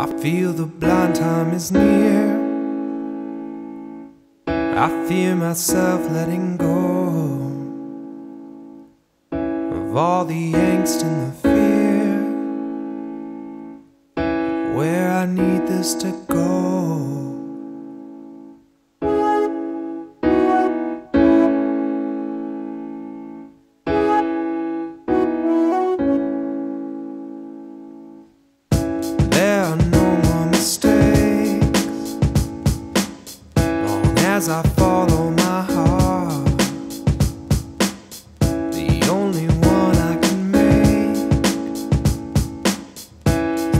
I feel the blind time is near. I fear myself letting go of all the angst and the fear. Where I need this to go. As I follow my heart. The only one I can make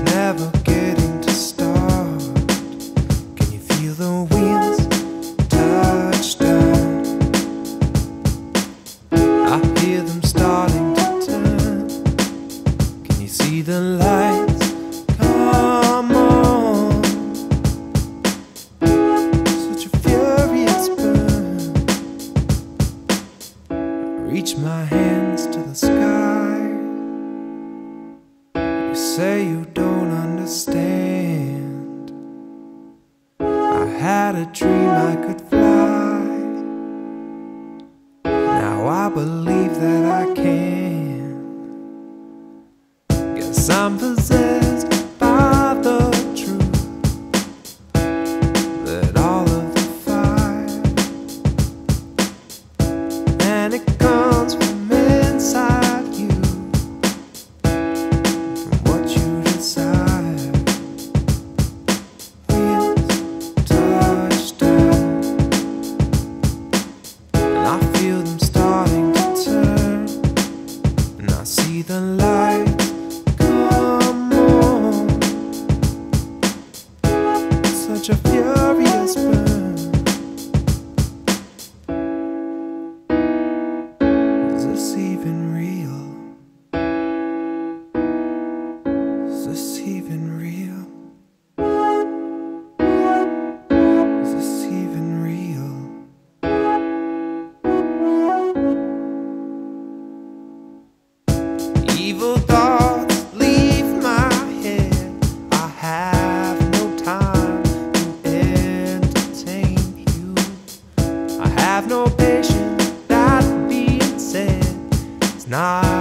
never getting to start. Can you feel the wheels reach my hands to the sky. You say you don't understand. I had a dream I could fly. Now I believe that I can. Guess I'm possessed Evil thoughts leave my head. I have no time to entertain you. I have no patience. That being said, it's not